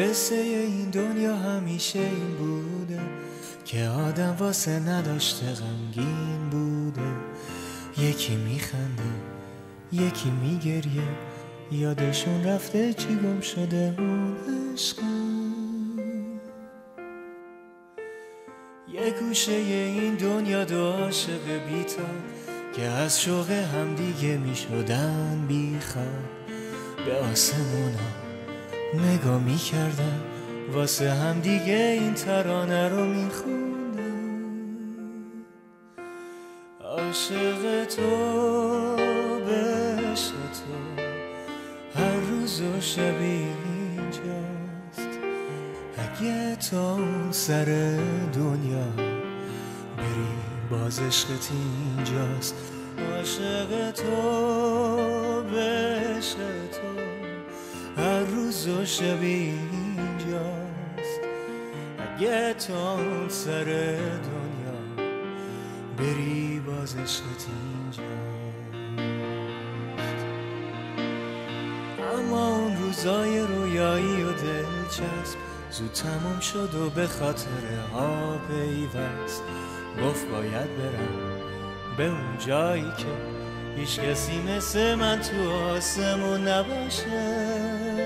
قصه این دنیا همیشه این بوده که آدم واسه نداشته غمگین بوده. یکی میخنده یکی میگریه یادشون رفته چی گم شده اون عشقم. یه گوشه این دنیا دو عاشق بیتا که از شوق همدیگه می‌شدن بیخواب به آسمونا نگاه می‌کردن واسه همدیگه این ترانه رو میخوندن عاشق تو بشه تو هر روز و شبی اینجاست. اگه تا سر دنیا بری باز عشقت اینجاست. عاشق تو بشه تو. شبی اینجاست. اگه تا سر دنیا بری باز عشقت اینجاست. اما اون روزای رویایی و دلچسب زود تمام شد و به خاطر ها پیوست. گفت باید برم به اون جایی که هیچ کسی مثل من تو آسمون نباشه.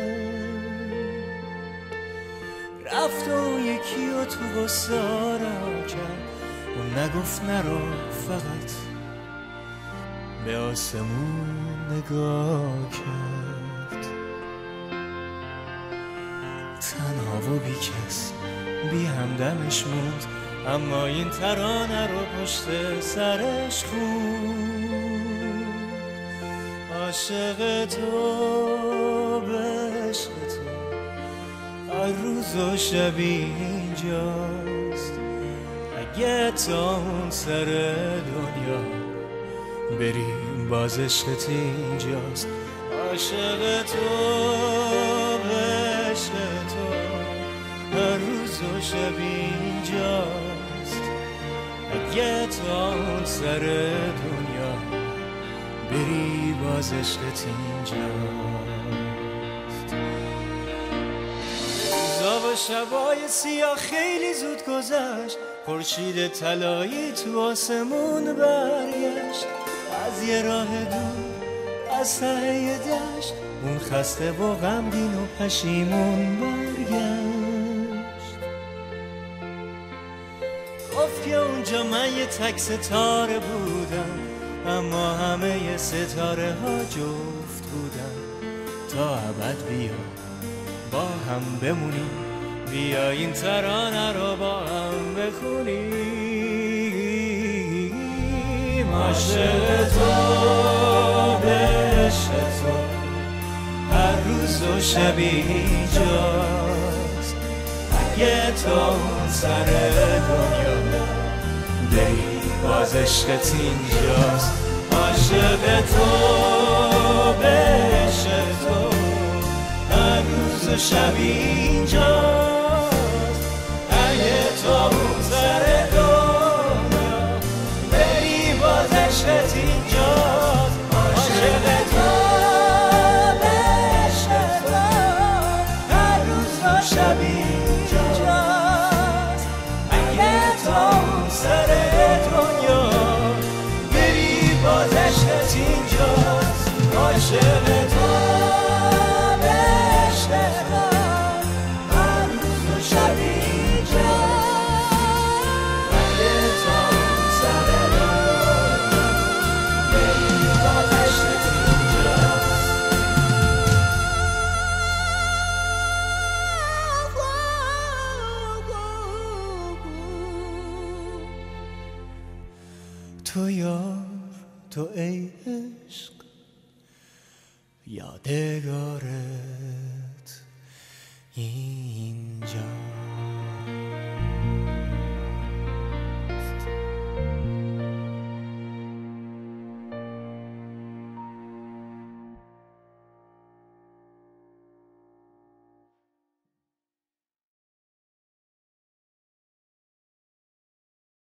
رفت و یکی و تو غصه را کرد اون نگفت نرو فقط. به آسمون نگاه کرد. تنها و بی کس بی همدمش موند. اما این ترانه رو پشت سرش خوند عاشق تو بشه هر روز و شبی اینجاست. اگه تا اون سر دنیا بریم باز عشقت اینجاست. عاشق تو بشه تو هر روز و شب اینجاست. اگه تا اون سر دنیا بری باز اینجاست. شبای سیاه خیلی زود گذشت. خورشید طلایی تو آسمون برگشت. از یه راه دور از ته دشت. اون خسته و غمگین و پشیمون برگشت. گفت که اونجا من یه تک ستاره بودم اما همه ستاره ها جفت بودن. تا ابد بیا با هم بمونیم. بیا این ترانه رو با هم بخونیم عاشق تو بشه تو هر روز و شبی اینجاست. اگه تو سر دنیا بری باز عشقت اینجاست. عاشق تو بشه تو هر روز و شبی اینجاست. عاشق تو بشه تو هر روز و شبی اینجاست اگه اون سر تو یار تو ای عشق. یادگارت. اینجا